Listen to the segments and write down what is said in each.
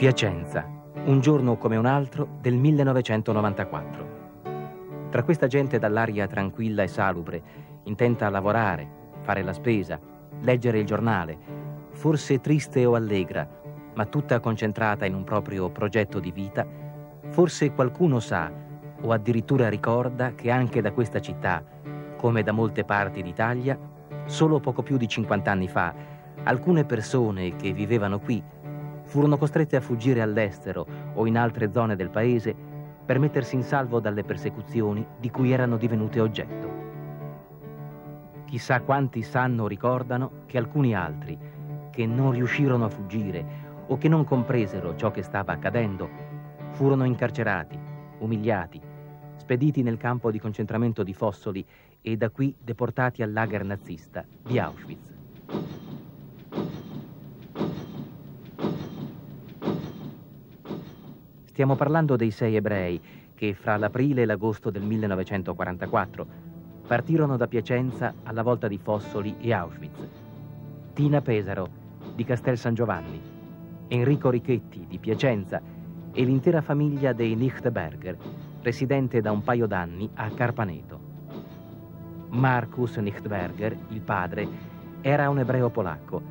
Piacenza, un giorno come un altro del 1994. Tra questa gente dall'aria tranquilla e salubre, intenta a lavorare, fare la spesa, leggere il giornale, forse triste o allegra, ma tutta concentrata in un proprio progetto di vita, forse qualcuno sa o addirittura ricorda che anche da questa città, come da molte parti d'Italia, solo poco più di 50 anni fa, alcune persone che vivevano qui furono costrette a fuggire all'estero o in altre zone del paese per mettersi in salvo dalle persecuzioni di cui erano divenute oggetto. Chissà quanti sanno o ricordano che alcuni altri, che non riuscirono a fuggire o che non compresero ciò che stava accadendo, furono incarcerati, umiliati, spediti nel campo di concentramento di Fossoli e da qui deportati al lager nazista di Auschwitz. Stiamo parlando dei sei ebrei che fra l'aprile e l'agosto del 1944 partirono da Piacenza alla volta di Fossoli e Auschwitz. Tina Pesaro di Castel San Giovanni, Enrico Richetti di Piacenza e l'intera famiglia dei Nichtberger, residente da un paio d'anni a Carpaneto. Markus Nichtberger, il padre, era un ebreo polacco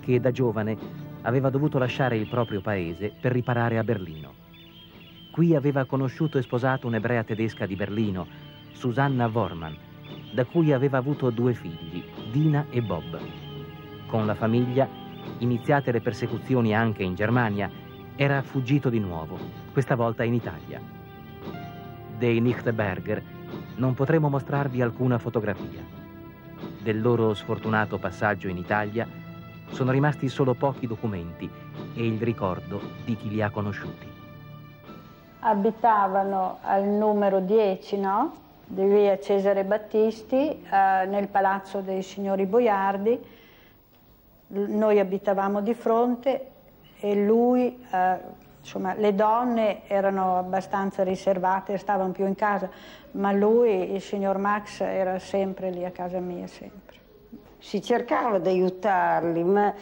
che da giovane aveva dovuto lasciare il proprio paese per riparare a Berlino. Qui aveva conosciuto e sposato un'ebrea tedesca di Berlino, Susanna Worman, da cui aveva avuto due figli, Dina e Bob. Con la famiglia, iniziate le persecuzioni anche in Germania, era fuggito di nuovo, questa volta in Italia. Dei Nichtberger non potremo mostrarvi alcuna fotografia. Del loro sfortunato passaggio in Italia sono rimasti solo pochi documenti e il ricordo di chi li ha conosciuti abitavano al numero 10 no? di via Cesare Battisti eh, nel palazzo dei signori Boiardi. Noi abitavamo di fronte e lui, eh, insomma, le donne erano abbastanza riservate, stavano più in casa, ma lui, il signor Max, era sempre lì a casa mia, sempre. Si cercava di aiutarli, ma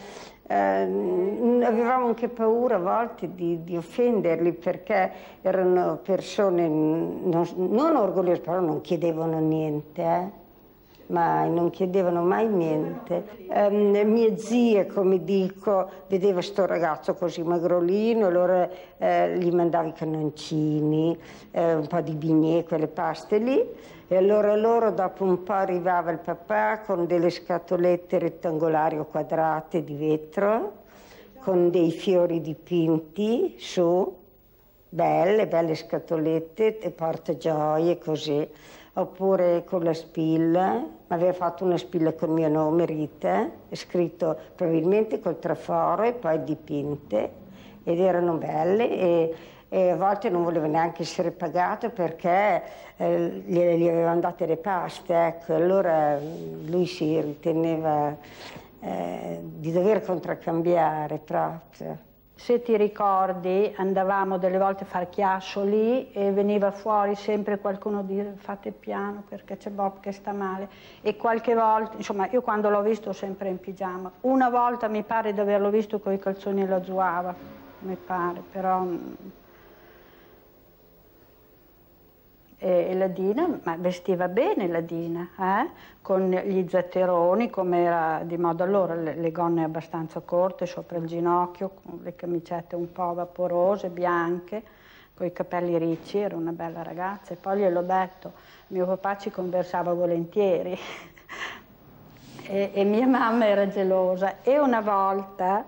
eh, avevamo anche paura a volte di, di, offenderli perché erano persone non, non, orgogliose, però non chiedevano niente, eh? Mai, non chiedevano mai niente. Eh, mie zie, come dico, vedeva sto ragazzo così magrolino, allora eh, gli mandava i cannoncini, eh, un po' di bignè, quelle paste lì. E allora loro dopo un po' arrivava il papà con delle scatolette rettangolari o quadrate di vetro, con dei fiori dipinti su, belle, belle scatolette, e portagioie così, oppure con la spilla, aveva fatto una spilla con il mio nome, Rita, scritto probabilmente col traforo e poi dipinte, ed erano belle. E, e a volte non voleva neanche essere pagato perché eh, gli, gli avevano date le paste, ecco, allora lui si riteneva eh, di dover contraccambiare proprio. Se ti ricordi, andavamo delle volte a far chiasso lì e veniva fuori sempre qualcuno a dire fate piano perché c'è Bob che sta male. E qualche volta, insomma, io quando l'ho visto sempre in pigiama. Una volta mi pare di averlo visto con i calzoni e la zuava, mi pare, però e la Dina, ma vestiva bene la Dina, eh? con gli zatteroni come era di moda allora, le, le, gonne abbastanza corte sopra il ginocchio, con le camicette un po' vaporose, bianche, con i capelli ricci, era una bella ragazza. E poi gliel'ho detto, mio papà ci conversava volentieri e, e, mia mamma era gelosa. E una volta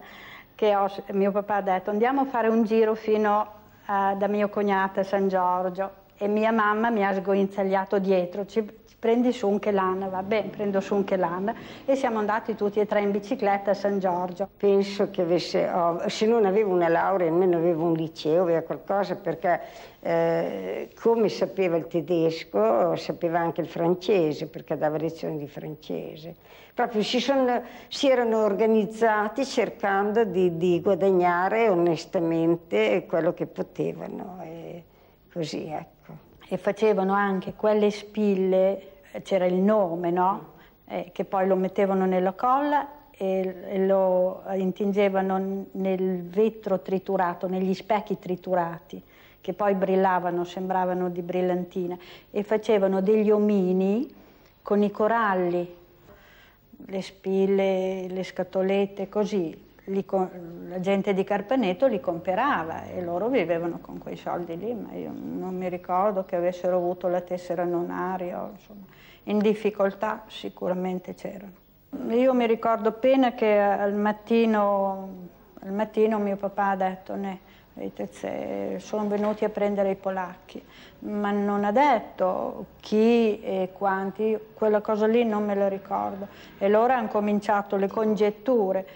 che ho, mio papà ha detto andiamo a fare un giro fino a, da mio cognato a San Giorgio e mia mamma mi ha sgoinzagliato dietro, ci, prendi su un Chelan, va bene, prendo su un Chelan e siamo andati tutti e tre in bicicletta a San Giorgio. Penso che avesse, oh, se non avevo una laurea, almeno avevo un liceo, aveva qualcosa, perché eh, come sapeva il tedesco, sapeva anche il francese, perché dava lezioni di francese. Proprio si, sono, si erano organizzati cercando di, di, guadagnare onestamente quello che potevano, e così ecco. E facevano anche quelle spille, c'era il nome, no? Eh, che poi lo mettevano nella colla e lo intingevano nel vetro triturato, negli specchi triturati, che poi brillavano, sembravano di brillantina, e facevano degli omini con i coralli, le spille, le scatolette, così, li, la gente di Carpeneto li comperava e loro vivevano con quei soldi lì, ma io non mi ricordo che avessero avuto la tessera nonaria, insomma, in difficoltà sicuramente c'erano. Io mi ricordo appena che al mattino, al mattino mio papà ha detto ne, sono venuti a prendere i polacchi, ma non ha detto chi e quanti, quella cosa lì non me la ricordo. E loro hanno cominciato le congetture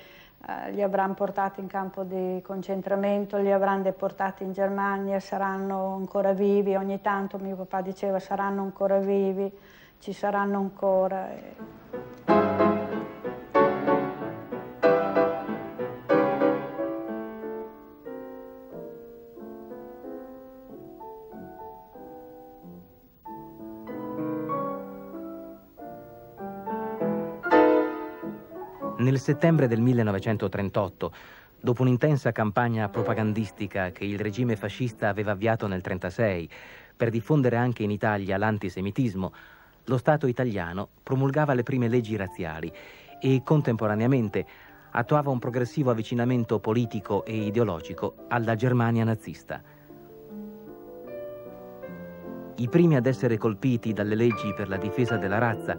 eh, li avranno portati in campo di concentramento, li avranno deportati in Germania, saranno ancora vivi, ogni tanto mio papà diceva saranno ancora vivi, ci saranno ancora. Nel settembre del 1938, dopo un'intensa campagna propagandistica che il regime fascista aveva avviato nel 1936 per diffondere anche in Italia l'antisemitismo, lo Stato italiano promulgava le prime leggi razziali e contemporaneamente attuava un progressivo avvicinamento politico e ideologico alla Germania nazista. I primi ad essere colpiti dalle leggi per la difesa della razza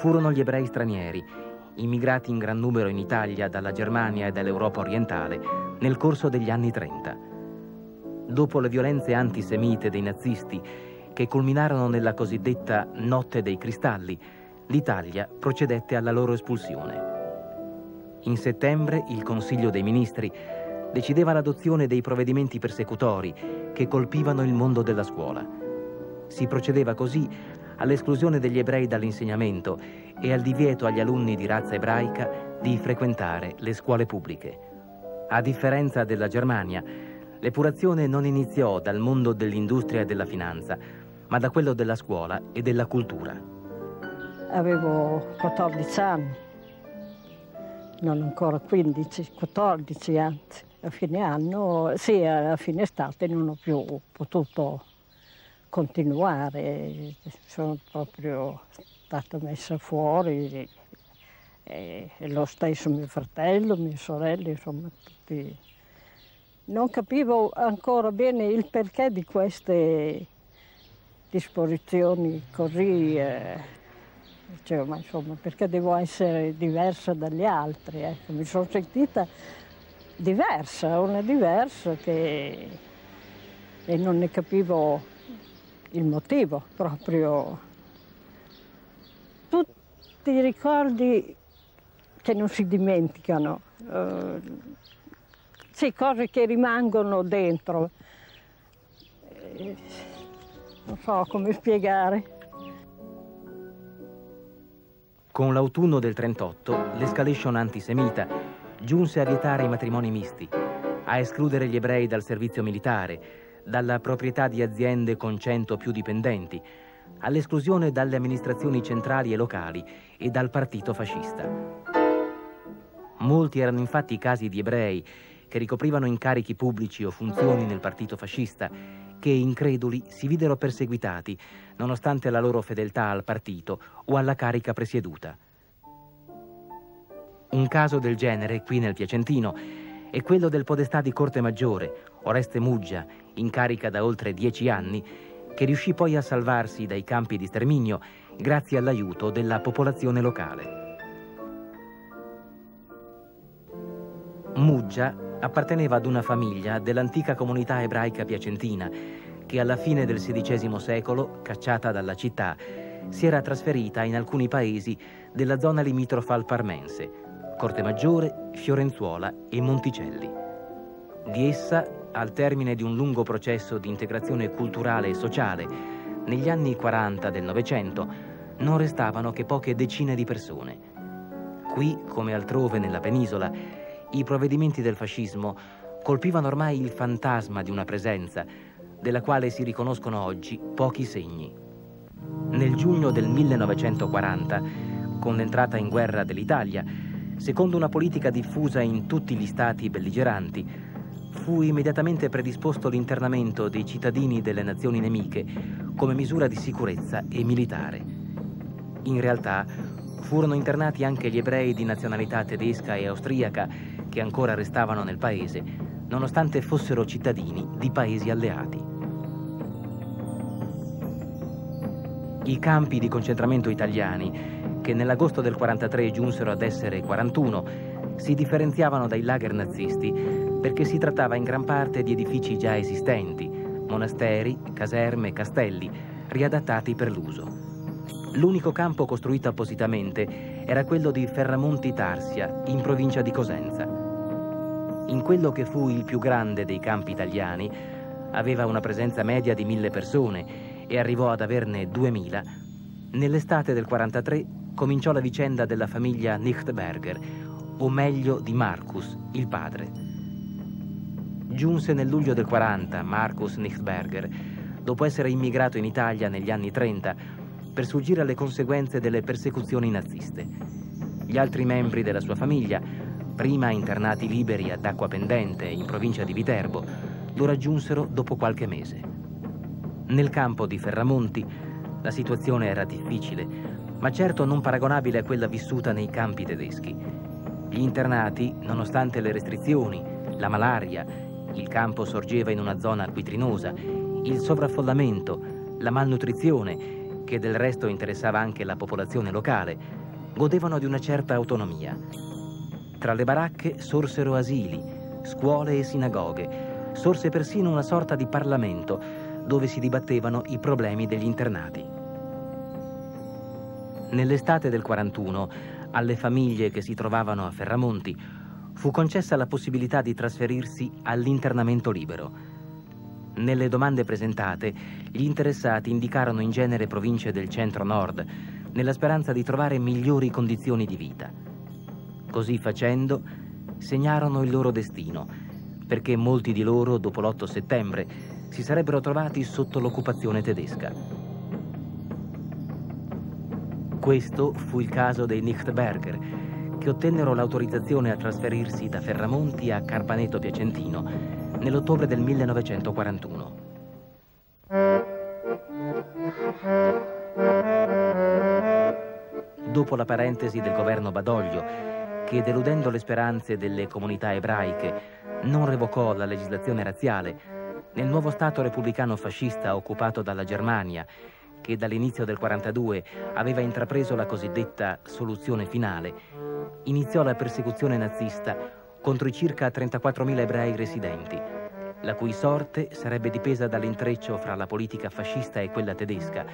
furono gli ebrei stranieri immigrati in gran numero in Italia dalla Germania e dall'Europa orientale nel corso degli anni 30. Dopo le violenze antisemite dei nazisti, che culminarono nella cosiddetta Notte dei Cristalli, l'Italia procedette alla loro espulsione. In settembre il Consiglio dei Ministri decideva l'adozione dei provvedimenti persecutori che colpivano il mondo della scuola. Si procedeva così all'esclusione degli ebrei dall'insegnamento e al divieto agli alunni di razza ebraica di frequentare le scuole pubbliche. A differenza della Germania, l'epurazione non iniziò dal mondo dell'industria e della finanza, ma da quello della scuola e della cultura. Avevo 14 anni, non ancora 15, 14 anzi. A fine anno, sì, a fine estate non ho più potuto continuare, sono proprio stata messa fuori e, e lo stesso mio fratello, mie sorelle, insomma tutti. Non capivo ancora bene il perché di queste disposizioni così, eh, dicevo, ma insomma perché devo essere diversa dagli altri, ecco, mi sono sentita diversa, una diversa che e non ne capivo il motivo proprio. Tutti i ricordi che non si dimenticano, eh, sì, cose che rimangono dentro. Eh, non so come spiegare. Con l'autunno del 38, l'escalation antisemita giunse a vietare i matrimoni misti, a escludere gli ebrei dal servizio militare, dalla proprietà di aziende con 100 o più dipendenti, all'esclusione dalle amministrazioni centrali e locali e dal partito fascista. Molti erano infatti i casi di ebrei che ricoprivano incarichi pubblici o funzioni nel partito fascista che, increduli, si videro perseguitati nonostante la loro fedeltà al partito o alla carica presieduta. Un caso del genere, qui nel Piacentino, è quello del podestà di Corte Maggiore, Oreste Muggia, in carica da oltre dieci anni, che riuscì poi a salvarsi dai campi di sterminio grazie all'aiuto della popolazione locale. Muggia apparteneva ad una famiglia dell'antica comunità ebraica piacentina che alla fine del XVI secolo, cacciata dalla città, si era trasferita in alcuni paesi della zona limitrofa al Parmense, Cortemaggiore, Fiorenzuola e Monticelli. Di essa, al termine di un lungo processo di integrazione culturale e sociale, negli anni 40 del Novecento non restavano che poche decine di persone. Qui, come altrove nella penisola, i provvedimenti del fascismo colpivano ormai il fantasma di una presenza della quale si riconoscono oggi pochi segni. Nel giugno del 1940, con l'entrata in guerra dell'Italia, secondo una politica diffusa in tutti gli stati belligeranti, fu immediatamente predisposto l'internamento dei cittadini delle nazioni nemiche come misura di sicurezza e militare. In realtà furono internati anche gli ebrei di nazionalità tedesca e austriaca che ancora restavano nel paese, nonostante fossero cittadini di paesi alleati. I campi di concentramento italiani, che nell'agosto del 43 giunsero ad essere 41, si differenziavano dai lager nazisti perché si trattava in gran parte di edifici già esistenti, monasteri, caserme, castelli, riadattati per l'uso. L'unico campo costruito appositamente era quello di Ferramonti Tarsia, in provincia di Cosenza. In quello che fu il più grande dei campi italiani, aveva una presenza media di mille persone e arrivò ad averne 2000, nell'estate del 43 cominciò la vicenda della famiglia Nichtberger, o meglio di Marcus, il padre. Giunse nel luglio del 40 Marcus Nichtberger, dopo essere immigrato in Italia negli anni 30 per sfuggire alle conseguenze delle persecuzioni naziste. Gli altri membri della sua famiglia, prima internati liberi ad Acqua Pendente in provincia di Viterbo, lo raggiunsero dopo qualche mese. Nel campo di Ferramonti la situazione era difficile, ma certo non paragonabile a quella vissuta nei campi tedeschi. Gli internati, nonostante le restrizioni, la malaria, il campo sorgeva in una zona acquitrinosa, il sovraffollamento, la malnutrizione, che del resto interessava anche la popolazione locale, godevano di una certa autonomia. Tra le baracche sorsero asili, scuole e sinagoghe, sorse persino una sorta di Parlamento dove si dibattevano i problemi degli internati. Nell'estate del 41, alle famiglie che si trovavano a Ferramonti, fu concessa la possibilità di trasferirsi all'internamento libero. Nelle domande presentate, gli interessati indicarono in genere province del centro-nord, nella speranza di trovare migliori condizioni di vita. Così facendo, segnarono il loro destino, perché molti di loro, dopo l'8 settembre, si sarebbero trovati sotto l'occupazione tedesca. Questo fu il caso dei Nichtberger, che ottennero l'autorizzazione a trasferirsi da Ferramonti a Carpaneto Piacentino nell'ottobre del 1941. Dopo la parentesi del governo Badoglio, che deludendo le speranze delle comunità ebraiche non revocò la legislazione razziale, nel nuovo Stato repubblicano fascista occupato dalla Germania, che dall'inizio del 42 aveva intrapreso la cosiddetta soluzione finale, iniziò la persecuzione nazista contro i circa 34.000 ebrei residenti, la cui sorte sarebbe dipesa dall'intreccio fra la politica fascista e quella tedesca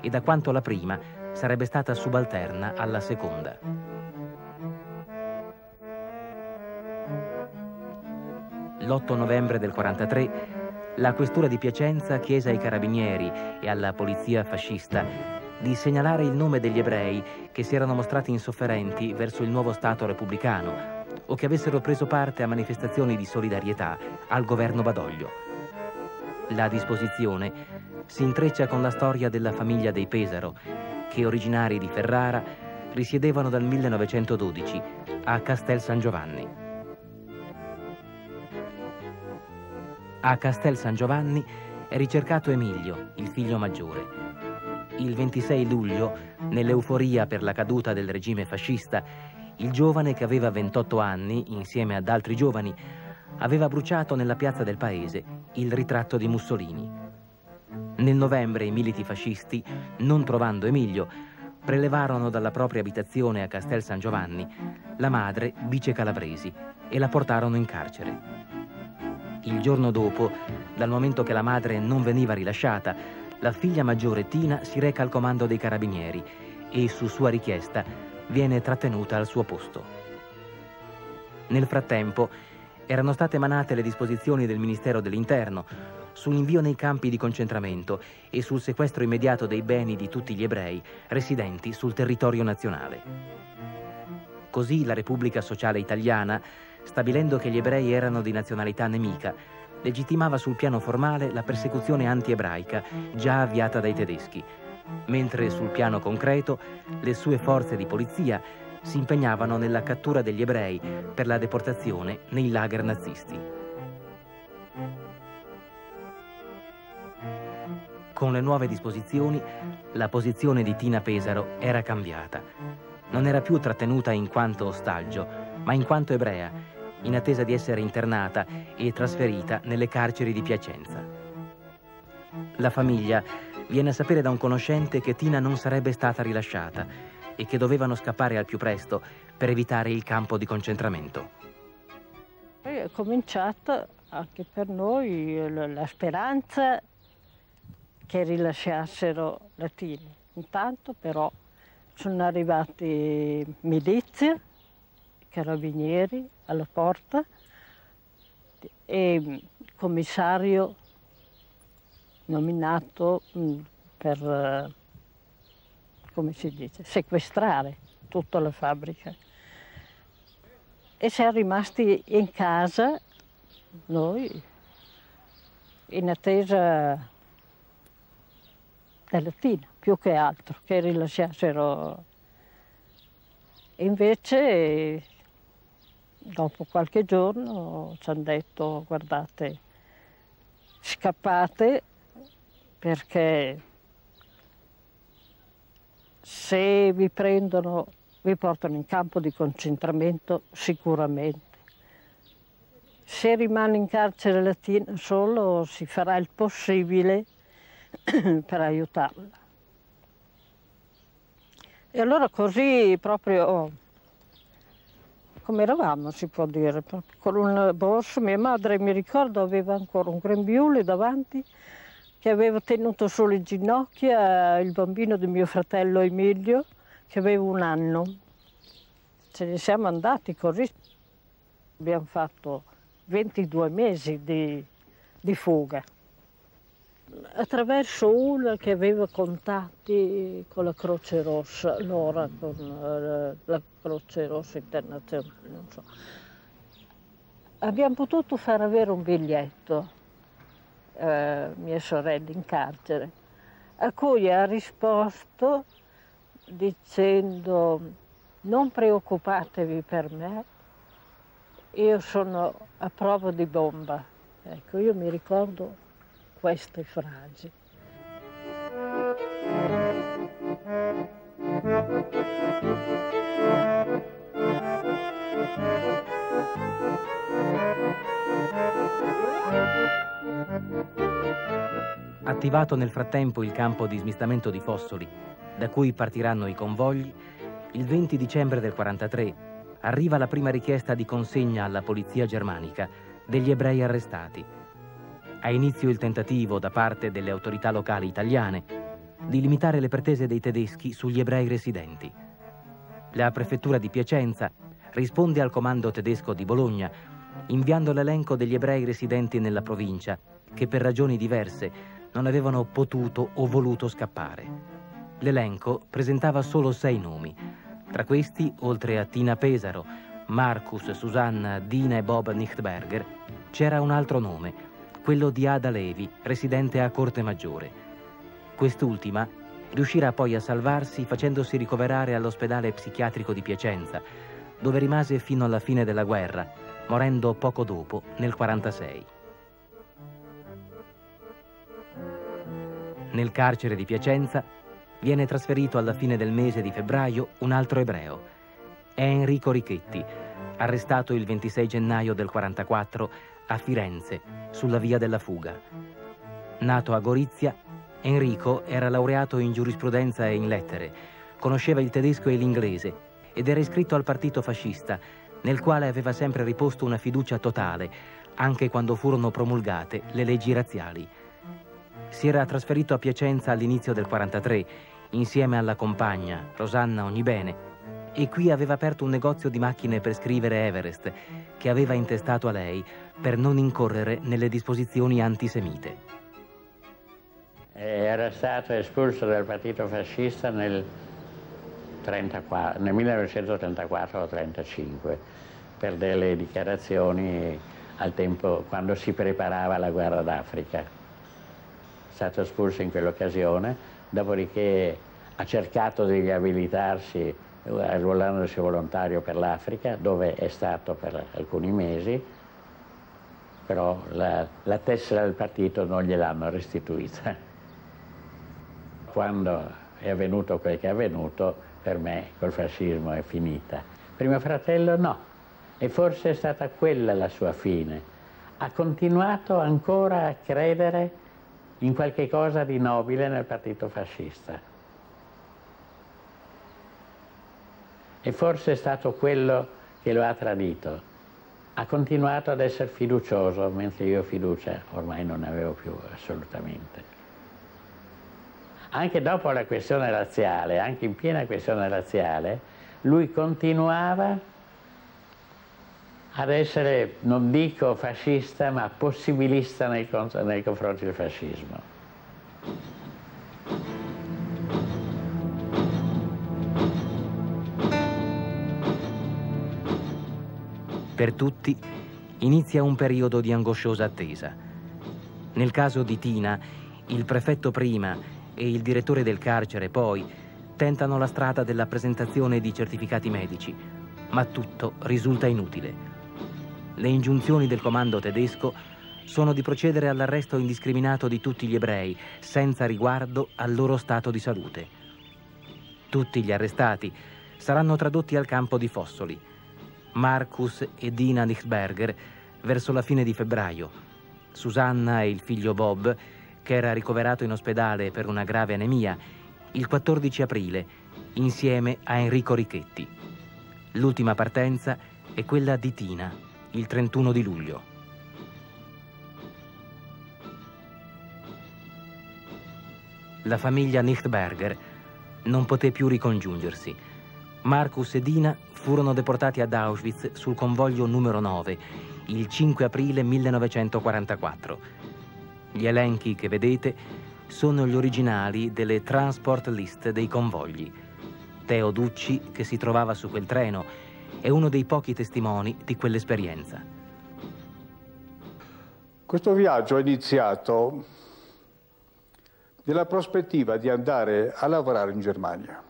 e da quanto la prima sarebbe stata subalterna alla seconda. L'8 novembre del 43 la questura di Piacenza chiese ai carabinieri e alla polizia fascista di segnalare il nome degli ebrei che si erano mostrati insofferenti verso il nuovo Stato repubblicano o che avessero preso parte a manifestazioni di solidarietà al governo Badoglio. La disposizione si intreccia con la storia della famiglia dei Pesaro, che originari di Ferrara risiedevano dal 1912 a Castel San Giovanni. A Castel San Giovanni è ricercato Emilio, il figlio maggiore. Il 26 luglio, nell'euforia per la caduta del regime fascista, il giovane che aveva 28 anni, insieme ad altri giovani, aveva bruciato nella piazza del paese il ritratto di Mussolini. Nel novembre i militi fascisti, non trovando Emilio, prelevarono dalla propria abitazione a Castel San Giovanni la madre, Bice Calabresi, e la portarono in carcere. Il giorno dopo, dal momento che la madre non veniva rilasciata, la figlia maggiore Tina si reca al comando dei carabinieri e su sua richiesta viene trattenuta al suo posto. Nel frattempo erano state emanate le disposizioni del Ministero dell'Interno sull'invio nei campi di concentramento e sul sequestro immediato dei beni di tutti gli ebrei residenti sul territorio nazionale. Così la Repubblica Sociale Italiana, stabilendo che gli ebrei erano di nazionalità nemica, legittimava sul piano formale la persecuzione anti-ebraica già avviata dai tedeschi, mentre sul piano concreto le sue forze di polizia si impegnavano nella cattura degli ebrei per la deportazione nei lager nazisti. Con le nuove disposizioni, la posizione di Tina Pesaro era cambiata. Non era più trattenuta in quanto ostaggio, ma in quanto ebrea, in attesa di essere internata e trasferita nelle carceri di Piacenza. La famiglia viene a sapere da un conoscente che Tina non sarebbe stata rilasciata e che dovevano scappare al più presto per evitare il campo di concentramento. È cominciata anche per noi la speranza che rilasciassero la Tina. Intanto però sono arrivati milizie, carabinieri alla porta e il commissario nominato mm, per, eh, come si dice, sequestrare tutta la fabbrica. E siamo rimasti in casa, noi, in attesa della Tina, più che altro, che rilasciassero. Invece, dopo qualche giorno, ci hanno detto, guardate, scappate perché se vi prendono, vi portano in campo di concentramento sicuramente. Se rimane in carcere latina solo si farà il possibile per aiutarla. E allora così proprio come eravamo si può dire, con un borso, mia madre mi ricordo aveva ancora un grembiule davanti che aveva tenuto sulle ginocchia il bambino di mio fratello Emilio, che aveva un anno. Ce ne siamo andati così. Abbiamo fatto 22 mesi di, di fuga. Attraverso una che aveva contatti con la Croce Rossa, allora con eh, la Croce Rossa Internazionale, non so. Abbiamo potuto far avere un biglietto eh, mia sorella in carcere, a cui ha risposto dicendo non preoccupatevi per me, io sono a prova di bomba. Ecco, io mi ricordo queste frasi. Attivato nel frattempo il campo di smistamento di Fossoli, da cui partiranno i convogli, il 20 dicembre del 43 arriva la prima richiesta di consegna alla polizia germanica degli ebrei arrestati. Ha inizio il tentativo da parte delle autorità locali italiane di limitare le pretese dei tedeschi sugli ebrei residenti. La prefettura di Piacenza risponde al comando tedesco di Bologna inviando l'elenco degli ebrei residenti nella provincia che per ragioni diverse non avevano potuto o voluto scappare. L'elenco presentava solo sei nomi. Tra questi, oltre a Tina Pesaro, Marcus, Susanna, Dina e Bob Nichtberger, c'era un altro nome, quello di Ada Levi, residente a Corte Maggiore. Quest'ultima riuscirà poi a salvarsi facendosi ricoverare all'ospedale psichiatrico di Piacenza, dove rimase fino alla fine della guerra, morendo poco dopo, nel 1946. Nel carcere di Piacenza viene trasferito alla fine del mese di febbraio un altro ebreo. È Enrico Richetti, arrestato il 26 gennaio del 44 a Firenze, sulla via della fuga. Nato a Gorizia, Enrico era laureato in giurisprudenza e in lettere, conosceva il tedesco e l'inglese ed era iscritto al partito fascista, nel quale aveva sempre riposto una fiducia totale, anche quando furono promulgate le leggi razziali. Si era trasferito a Piacenza all'inizio del 43, insieme alla compagna, Rosanna Ognibene, e qui aveva aperto un negozio di macchine per scrivere Everest, che aveva intestato a lei per non incorrere nelle disposizioni antisemite. Era stato espulso dal partito fascista nel, 34, nel 1934 35 per delle dichiarazioni al tempo quando si preparava la guerra d'Africa. È stato espulso in quell'occasione, dopodiché ha cercato di riabilitarsi arruolandosi volontario per l'Africa, dove è stato per alcuni mesi, però la, la tessera del partito non gliel'hanno restituita. Quando è avvenuto quel che è avvenuto, per me col fascismo è finita. Primo fratello no, e forse è stata quella la sua fine. Ha continuato ancora a credere in qualche cosa di nobile nel partito fascista. E forse è stato quello che lo ha tradito. Ha continuato ad essere fiducioso, mentre io fiducia ormai non ne avevo più assolutamente. Anche dopo la questione razziale, anche in piena questione razziale, lui continuava ad essere, non dico fascista, ma possibilista nei, nei confronti del fascismo. Per tutti inizia un periodo di angosciosa attesa. Nel caso di Tina, il prefetto prima e il direttore del carcere poi tentano la strada della presentazione di certificati medici, ma tutto risulta inutile. Le ingiunzioni del comando tedesco sono di procedere all'arresto indiscriminato di tutti gli ebrei, senza riguardo al loro stato di salute. Tutti gli arrestati saranno tradotti al campo di Fossoli. Marcus e Dina Nichsberger verso la fine di febbraio. Susanna e il figlio Bob, che era ricoverato in ospedale per una grave anemia, il 14 aprile, insieme a Enrico Richetti. L'ultima partenza è quella di Tina il 31 di luglio. La famiglia Nichtberger non poté più ricongiungersi. Marcus e Dina furono deportati ad Auschwitz sul convoglio numero 9 il 5 aprile 1944. Gli elenchi che vedete sono gli originali delle transport list dei convogli. Teo Ducci, che si trovava su quel treno, è uno dei pochi testimoni di quell'esperienza. Questo viaggio è iniziato nella prospettiva di andare a lavorare in Germania.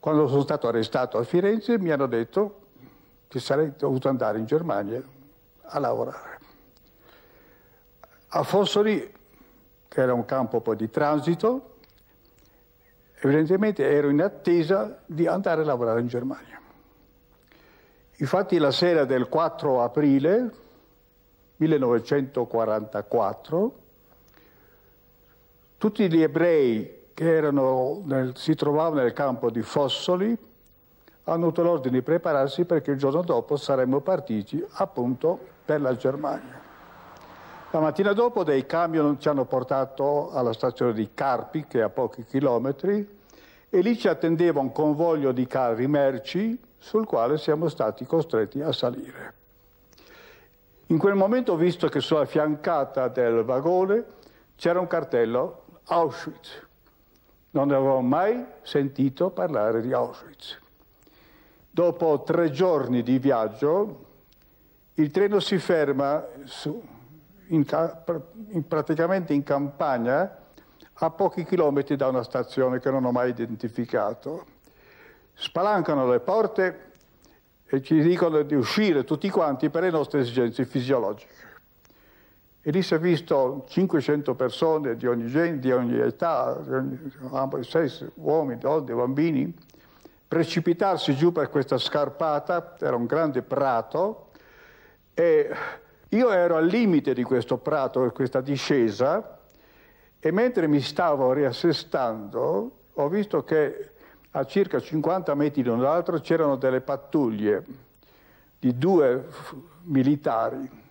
Quando sono stato arrestato a Firenze mi hanno detto che sarei dovuto andare in Germania a lavorare. A Fossoli, che era un campo poi di transito, evidentemente ero in attesa di andare a lavorare in Germania. Infatti la sera del 4 aprile 1944 tutti gli ebrei che nel, si trovavano nel campo di Fossoli hanno avuto l'ordine di prepararsi perché il giorno dopo saremmo partiti appunto per la Germania. La mattina dopo dei camion ci hanno portato alla stazione di Carpi, che è a pochi chilometri, e lì ci attendeva un convoglio di carri merci sul quale siamo stati costretti a salire. In quel momento ho visto che sulla fiancata del vagone c'era un cartello Auschwitz. Non avevo mai sentito parlare di Auschwitz. Dopo tre giorni di viaggio, il treno si ferma su, in, in, praticamente in campagna a pochi chilometri da una stazione che non ho mai identificato. Spalancano le porte e ci dicono di uscire tutti quanti per le nostre esigenze fisiologiche. E lì si è visto 500 persone di ogni genere, di ogni età, sesso, uomini, donne, bambini, precipitarsi giù per questa scarpata, era un grande prato, e io ero al limite di questo prato, di questa discesa, e mentre mi stavo riassestando ho visto che a circa 50 metri l'uno dall'altro c'erano delle pattuglie di due militari.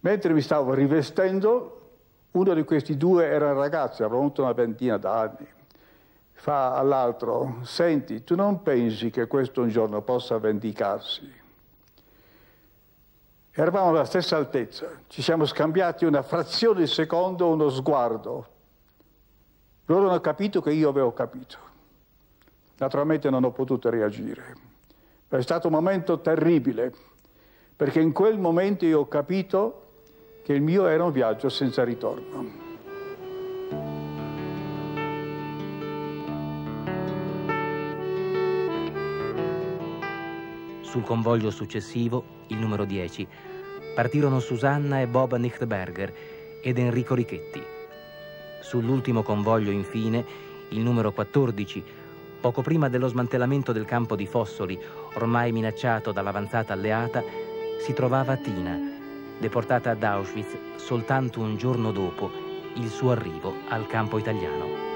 Mentre mi stavo rivestendo, uno di questi due era un ragazzo, avrà avuto una ventina d'anni. Fa all'altro, senti, tu non pensi che questo un giorno possa vendicarsi? Eravamo alla stessa altezza, ci siamo scambiati una frazione di secondo, uno sguardo. Loro hanno capito che io avevo capito. Naturalmente non ho potuto reagire. È stato un momento terribile, perché in quel momento io ho capito che il mio era un viaggio senza ritorno. Sul convoglio successivo, il numero 10, partirono Susanna e Bob Nichtberger ed Enrico Richetti. Sull'ultimo convoglio, infine, il numero 14, poco prima dello smantellamento del campo di Fossoli, ormai minacciato dall'avanzata alleata, si trovava Tina, deportata ad Auschwitz soltanto un giorno dopo il suo arrivo al campo italiano.